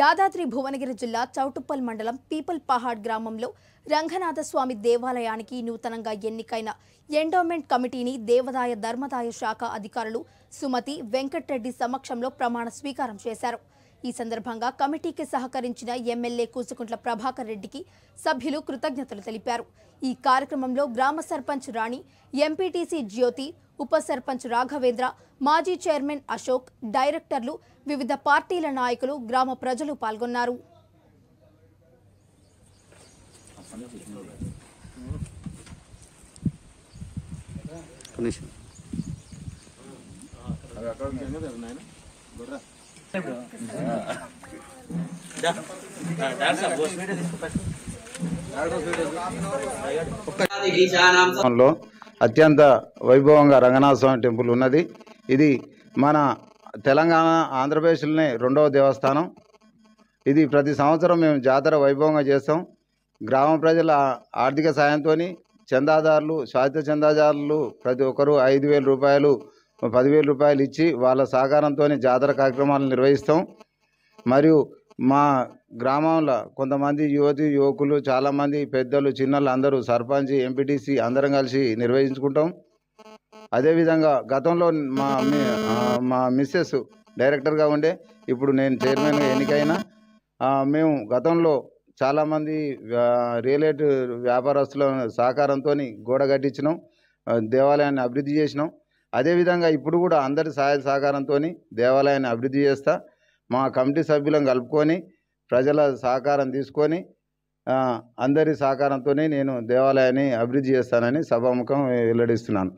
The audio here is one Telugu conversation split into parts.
యాదాద్రి భువనగిరి జిల్లా చౌటుప్పల్ మండలం పీపల్ పహాడ్ గ్రామంలో రంగనాథస్వామి దేవాలయానికి నూతనంగా ఎన్నికైన ఎండోమెంట్ కమిటీని దేవదాయ ధర్మదాయ శాఖ అధికారులు సుమతి వెంకట్రెడ్డి సమక్షంలో ప్రమాణ స్వీకారం చేశారు. ఈ సందర్భంగా కమిటీకి సహకరించిన ఎమ్మెల్యే కూసుకుంట్ల ప్రభాకర్ రెడ్డికి సభ్యులు కృతజ్ఞతలు తెలిపారు. ఈ కార్యక్రమంలో గ్రామ సర్పంచ్ రాణి ఎంపీటీసీ జ్యోతి ఉప సర్పంచ్ రాఘవేంద్ర మాజీ చైర్మన్ అశోక్ డైరెక్టర్లు వివిధ పార్టీల నాయకులు గ్రామ ప్రజలు పాల్గొన్నారు. లో అత్యంత వైభవంగా రంగనాథ స్వామి టెంపుల్ ఉన్నది. ఇది మన తెలంగాణ ఆంధ్రప్రదేశ్లోనే రెండవ దేవస్థానం. ఇది ప్రతి సంవత్సరం మేము జాతర వైభవంగా చేస్తాం. గ్రామ ప్రజల ఆర్థిక సాయంతో చందాదారులు శాశ్వత చందాదారులు ప్రతి ఒక్కరూ ఐదు వేల రూపాయలు పదివేల రూపాయలు ఇచ్చి వాళ్ళ సహకారంతో జాతర కార్యక్రమాలు నిర్వహిస్తాం. మరియు మా గ్రామంలో కొంతమంది యువతి యువకులు చాలామంది పెద్దలు చిన్నలు అందరూ సర్పంచ్ ఎంపీటీసీ అందరం కలిసి నిర్వహించుకుంటాం. అదేవిధంగా గతంలో మా మా మిస్సెస్ డైరెక్టర్గా ఉండే ఇప్పుడు నేను చైర్మన్గా ఎన్నికైనా మేము గతంలో చాలామంది ఆ, రియల్ ఎస్టేట్ వ్యాపారస్తుల సహకారంతో గోడ కట్టించినాం దేవాలయాన్ని అభివృద్ధి చేసినాం. అదేవిధంగా ఇప్పుడు కూడా అందరి సహాయ సహకారంతో దేవాలయాన్ని అభివృద్ధి చేస్తా మా కమిటీ సభ్యులను కలుపుకొని ప్రజల సహకారం తీసుకొని అందరి సహకారంతో నేను దేవాలయాన్ని అభివృద్ధి చేస్తానని సభాముఖం వెల్లడిస్తున్నాను.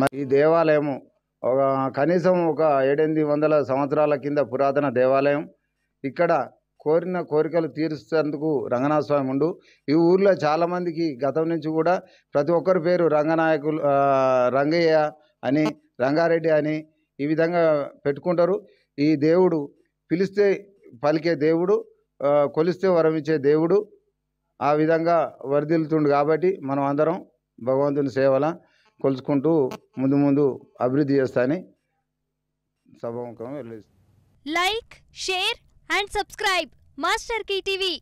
మరి ఈ దేవాలయము ఒక కనీసం ఒక ఏడెనిమిది వందల సంవత్సరాల కింద పురాతన దేవాలయం. ఇక్కడ కోరిన కోరికలు తీర్చేందుకు రంగనాథ స్వామి ఉండు ఈ ఊర్లో చాలామందికి గతం నుంచి కూడా ప్రతి ఒక్కరి పేరు రంగనాయకులు రంగయ్య అని రంగారెడ్డి అని ఈ విధంగా పెట్టుకుంటారు. ఈ దేవుడు పిలిస్తే పలికే దేవుడు కొలిస్తే వరమిచ్చే దేవుడు ఆ విధంగా వర్ధిల్లుతుండు కాబట్టి మనం అందరం భగవంతుని సేవల కొలుచుకుంటూ ముందు ముందు అభివృద్ధి చేస్తాని సభాముఖం like share and subscribe master TV